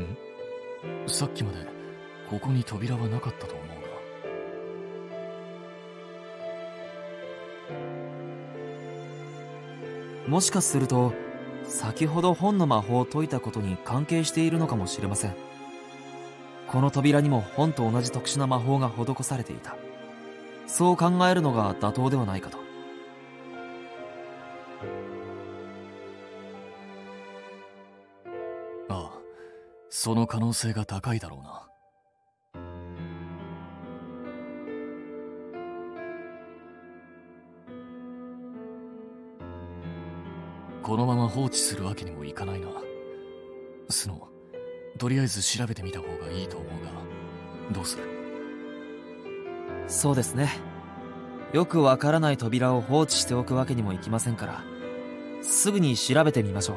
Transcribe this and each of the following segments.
ん？さっきまでここに扉はなかったと思うがもしかすると先ほど本の魔法を解いたことに関係しているのかもしれません。この扉にも本と同じ特殊な魔法が施されていた。そう考えるのが妥当ではないかと。その可能性が高いだろうな。このまま放置するわけにもいかないな。スノーとりあえず調べてみた方がいいと思うがどうする？そうですね。よくわからない扉を放置しておくわけにもいきませんからすぐに調べてみましょう。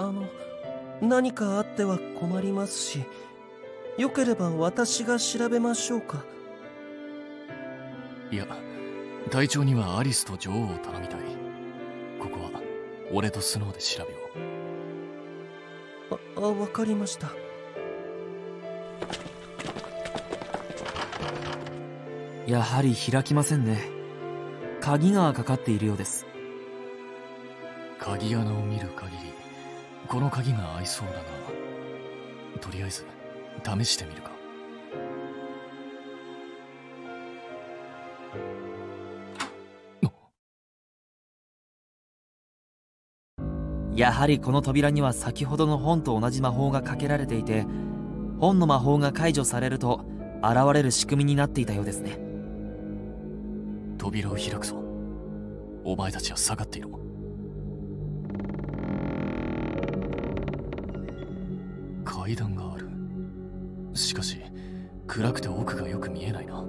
あの何かあっては困りますしよければ私が調べましょうか。いや隊長にはアリスと女王を頼みたい。ここは俺とスノーで調べよう。あわかりました。やはり開きませんね。鍵がかかっているようです。鍵穴を見る限りこの鍵が合いそうだがとりあえず試してみるか。やはりこの扉には先ほどの本と同じ魔法がかけられていて本の魔法が解除されると現れる仕組みになっていたようですね。扉を開くぞ。お前たちは下がっていろ。階段がある。しかし暗くて奥がよく見えないな。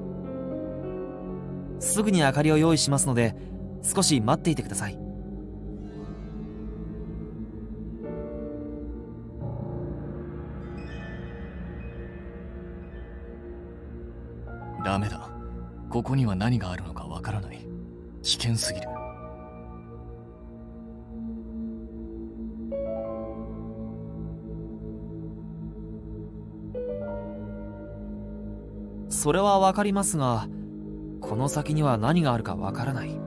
すぐに明かりを用意しますので少し待っていてください。ダメだ。ここには何があるのかわからない。危険すぎるそれはわかりますがこの先には何があるかわからない。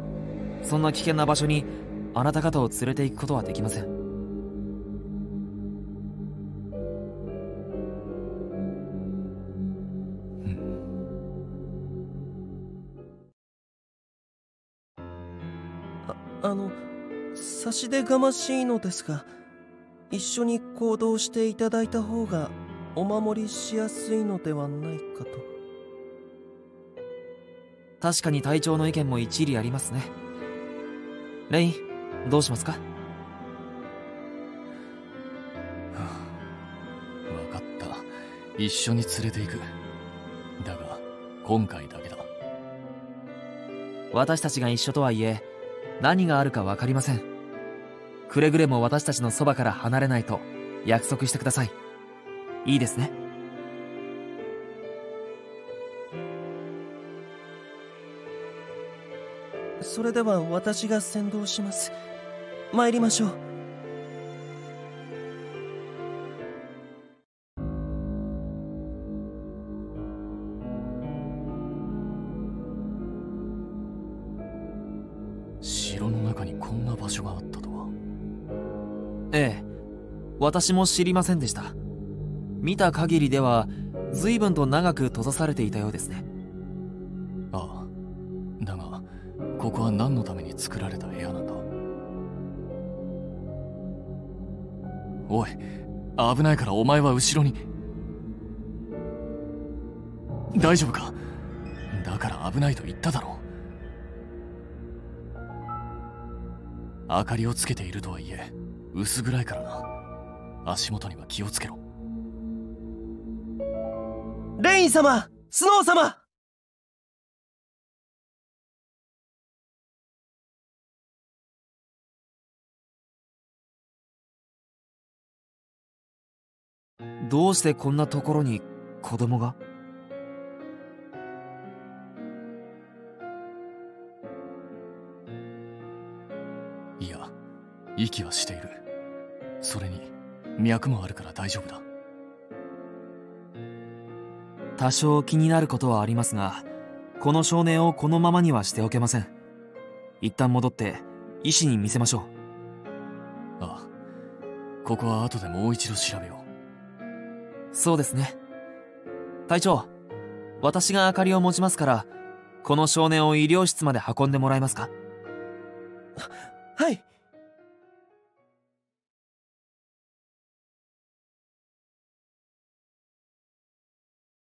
そんな危険な場所にあなた方を連れて行くことはできません。あの差し出がましいのですが一緒に行動していただいた方がお守りしやすいのではないかと。確かに隊長の意見も一理ありますね。レインどうしますか？分かった。一緒に連れて行く。だが今回だけだ。私たちが一緒とはいえ何があるか分かりません。くれぐれも私たちのそばから離れないと約束してください。いいですね？それでは私が先導します。参りましょう。城の中にこんな場所があったとは。ええ。私も知りませんでした。見た限りでは随分と長く閉ざされていたようですね。ああここは何のために作られた部屋なんだ？おい危ないからお前は後ろに。大丈夫か？だから危ないと言っただろう。明かりをつけているとはいえ薄暗いからな。足元には気をつけろ。レイン様スノー様。どうしてこんなところに子供が？いや息はしている。それに脈もあるから大丈夫だ。多少気になることはありますがこの少年をこのままにはしておけません。一旦戻って医師に見せましょう。ああここは後でもう一度調べようそうですね。隊長私が明かりを持ちますからこの少年を医療室まで運んでもらえますか？はい。